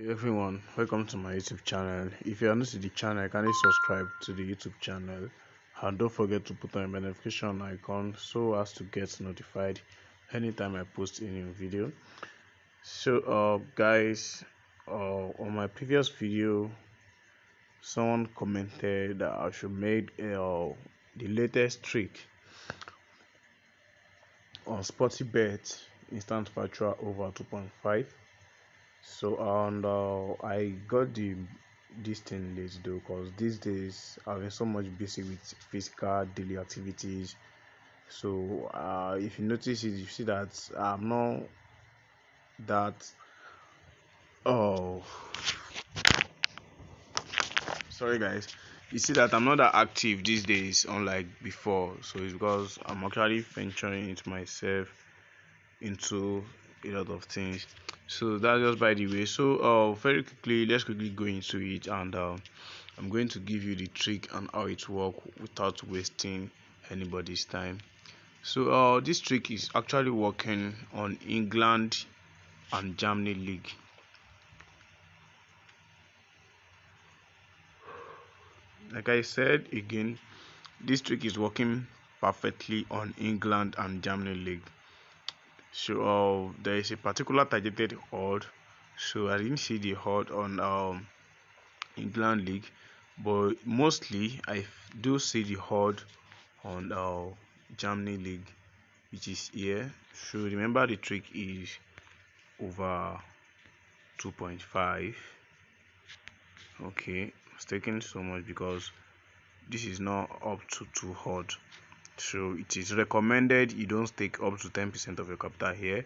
Hey everyone, welcome to my YouTube channel. If you are new to the channel, kindly subscribe to the YouTube channel and don't forget to put on the notification icon so as to get notified anytime I post a new video. So, uh, guys, uh, on my previous video, someone commented that I should make uh, the latest trick on Sporty Bet instant virtual over 2.5 so and uh, i got the this thing late though because these days i've been so much busy with physical daily activities. So uh, if you notice it you see that i'm not that oh sorry guys. You see that i'm not that active these days unlike before. So it's because i'm actually venturing into myself into a lot of things so that's just by the way. So uh very quickly let's quickly go into it and uh, i'm going to give you the trick and how it works without wasting anybody's time. So uh this trick is actually working on england and germany league. Like i said again this trick is working perfectly on england and germany league so uh, there is a particular targeted odd so i didn't see the odd on um, england league but mostly i do see the odd on uh, germany league which is here. So remember the trick is over 2.5 okay it's taking so much because this is not up to 2 odd so it is recommended you don't take up to 10 percent of your capital here.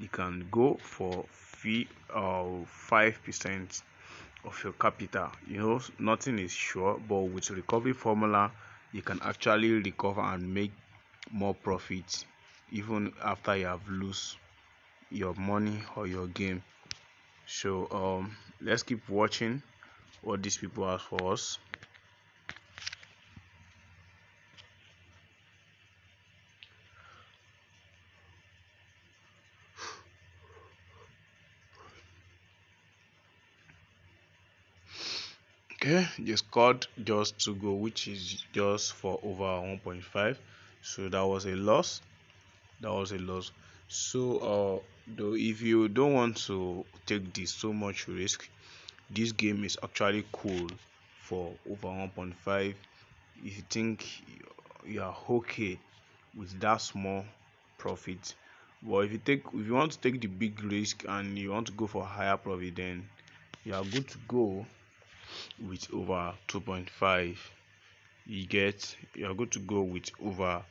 You can go for fee or uh, 5 percent of your capital. You know nothing is sure but with recovery formula you can actually recover and make more profit even after you have lose your money or your game. So um let's keep watching what these people have for us okay they scored just to go which is just for over 1.5 so that was a loss. That was a loss. So uh though if you don't want to take this so much risk this game is actually cool for over 1.5 if you think you are okay with that small profit but if you take if you want to take the big risk and you want to go for higher profit then you are good to go with over 2.5 you get you are going to go with over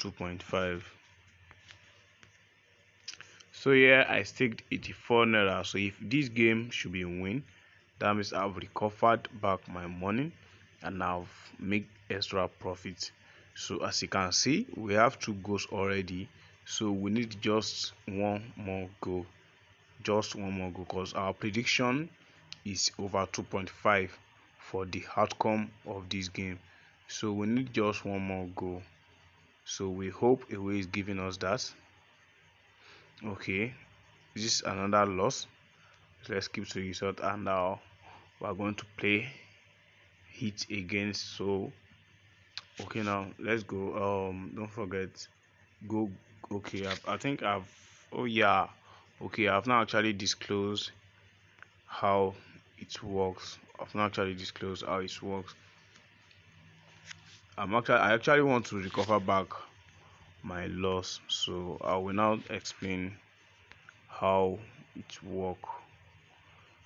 2.5 so here i staked 84 naira. So if this game should be a win that means i've recovered back my money and i've made extra profit. So as you can see we have two goals already. So we need just one more goal just one more goal because our prediction is over 2.5 for the outcome of this game. So we need just one more goal. So we hope away is giving us that. Okay this is another loss. Let's keep the result and now we're going to play hit against so okay now let's go um don't forget go okay I've, i think i've oh yeah okay i've not actually disclosed how it works. I've not actually disclosed how it works. I'm actually i actually want to recover back my loss so i will now explain how it work.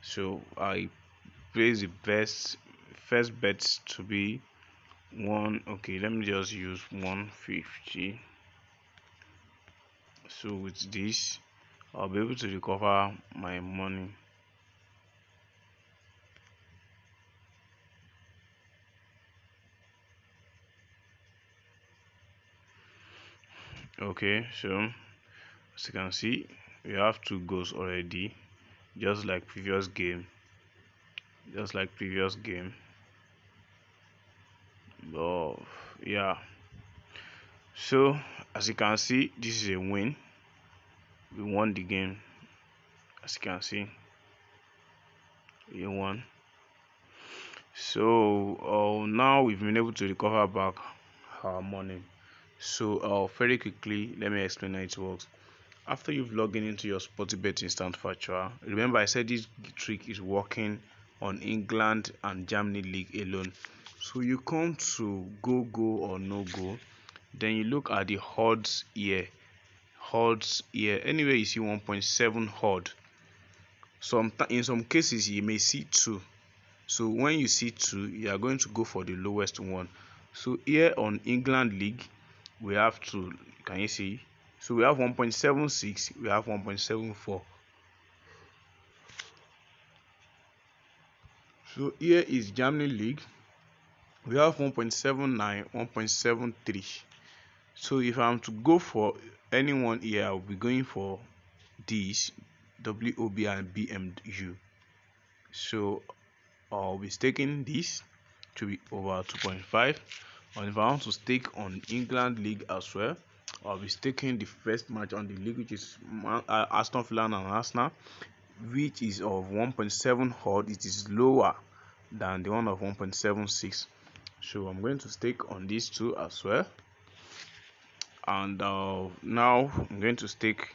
So i place the best first bet to be one okay let me just use 150 so with this i'll be able to recover my money okay so as you can see we have two goals already just like previous game just like previous game. Oh yeah. So as you can see this is a win. We won the game as you can see. A1 so uh, now we've been able to recover back our money so uh, very quickly let me explain how it works. After you've logged in into your sportybet instant virtual remember i said this trick is working on england and germany league alone. So you come to go go or no go then you look at the odds here. Odds here anywhere you see 1.7 odd. Some in some cases you may see two. So when you see two you are going to go for the lowest one. So here on england league we have two can you see? So we have 1.76 we have 1.74 so here is germany league. We have 1.79 1.73 so if i'm to go for anyone here i'll be going for this wob and bmu so uh, i'll be taking this to be over 2.5 and if i want to stake on england league as well i'll be staking the first match on the league which is uh, aston villa and arsenal which is of 1.7 odd it is lower than the one of 1.76 so i'm going to stake on these two as well. And uh, now i'm going to stake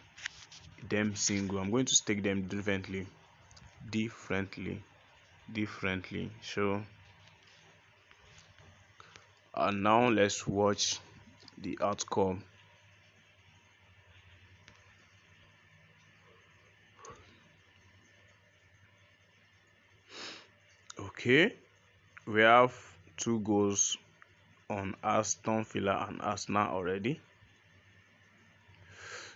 them single. I'm going to stake them differently. Differently. Differently. So and now let's watch the outcome. Okay we have two goals on Aston Villa and Arsenal already.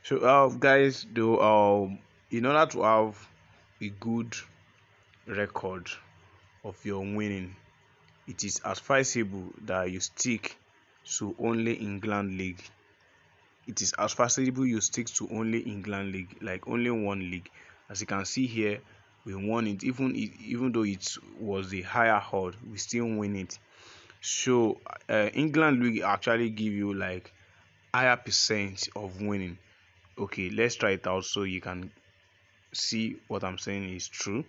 So uh, guys though um in order to have a good record of your winning it is advisable that you stick to only england league. It is advisable you stick to only england league like only one league. As you can see here we won it. Even even though it was a higher hold we still win it. So uh, england league actually give you like higher percent of winning. Okay let's try it out so you can see what i'm saying is true.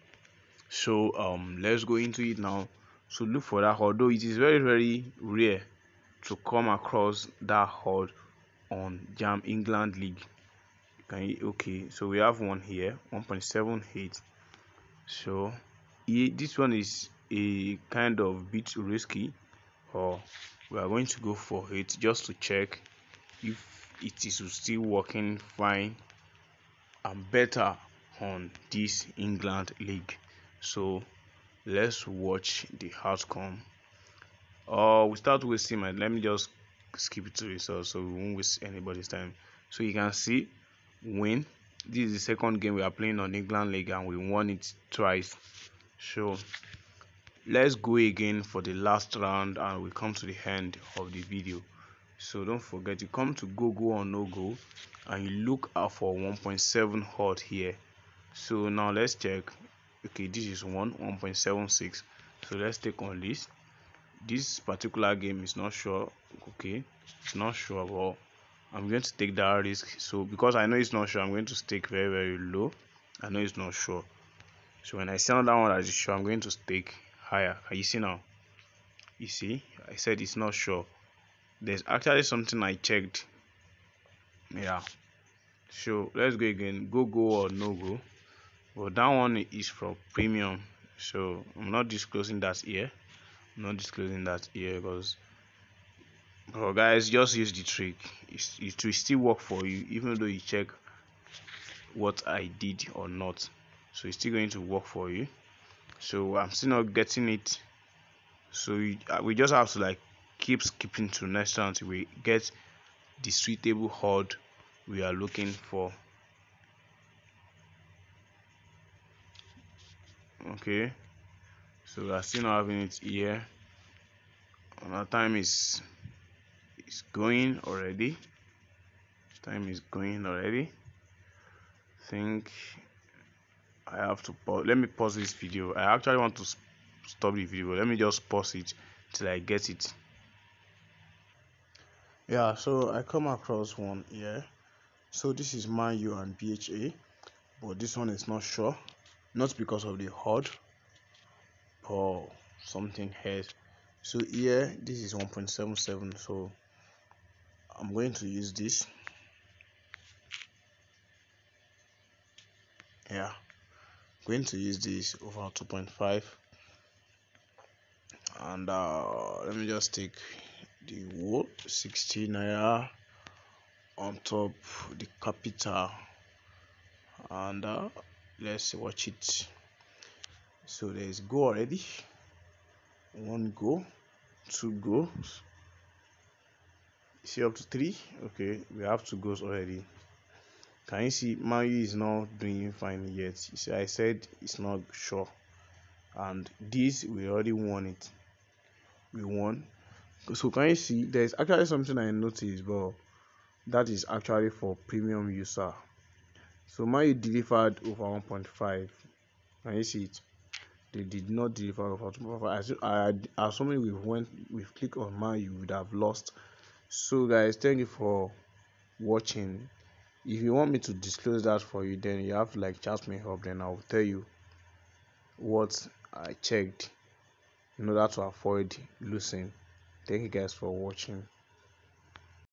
So um let's go into it now so look for that although it is very very rare to come across that hold on jam england league. You okay so we have one here 1.78 so this one is a kind of bit risky or we are going to go for it just to check if it is still working fine and better on this england league. So let's watch the outcome. Uh we start wasting my let me just skip it to results so we won't waste anybody's time. So you can see win. This is the second game we are playing on england league and we won it twice. So let's go again for the last round and we come to the end of the video. So don't forget to come to go go or no go and you look out for 1.7 hot here. So now let's check okay this is one 1.76 so let's take on this. This particular game is not sure okay it's not sure but i'm going to take that risk. So because i know it's not sure i'm going to stake very very low. I know it's not sure. So when i see another one that is sure i'm going to stake higher. Can you see now? You see i said it's not sure. There's actually something i checked. Yeah. So let's go again. Go go or no go but that one is for premium. So i'm not disclosing that here. I'm not disclosing that here because but guys just use the trick. It's, it will still work for you even though you check what i did or not. So it's still going to work for you. So i'm still not getting it. So we, uh, just have to like keep skipping to next round until we get the suitable hold we are looking for okay. So we are still not having it here. Our time is is going already. Time is going already. Think I have to pause let me pause this video. I actually want to stop the video. Let me just pause it till I get it. Yeah so I come across one here. So this is my U and BHA but this one is not sure not because of the HUD or something else so here this is 1.77 so i'm going to use this. Yeah I'm going to use this over 2.5 and uh, let me just take the whole 60 naira on top the capital. And uh, let's watch it. So there's go already. One go two goals. See up to three? Okay we have two goals already. Can you see Mayu is not doing fine yet. See I said it's not sure. And this we already won it. We won. So can you see there's actually something I noticed but that is actually for premium user so Mayu delivered over 1.5 can you see it? They did not deliver over 2.5 I, I assuming we went we've clicked on Mayu would have lost. So guys thank you for watching. If you want me to disclose that for you then you have to like chat me up then i'll tell you what i checked in order to avoid losing. Thank you guys for watching